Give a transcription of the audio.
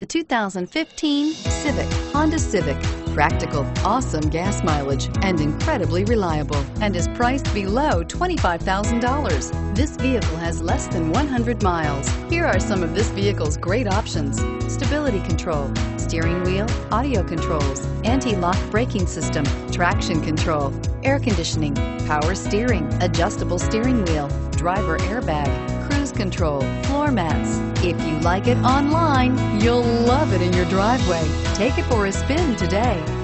The 2015 Civic, Honda Civic. Practical, awesome gas mileage, and incredibly reliable, and is priced below $25,000. This vehicle has less than 100 miles. Here are some of this vehicle's great options. Stability control, steering wheel, audio controls, anti-lock braking system, traction control, air conditioning, power steering, adjustable steering wheel, driver airbag, cruise control, floor mats. If you like it online, you'll love it in your driveway. Take it for a spin today.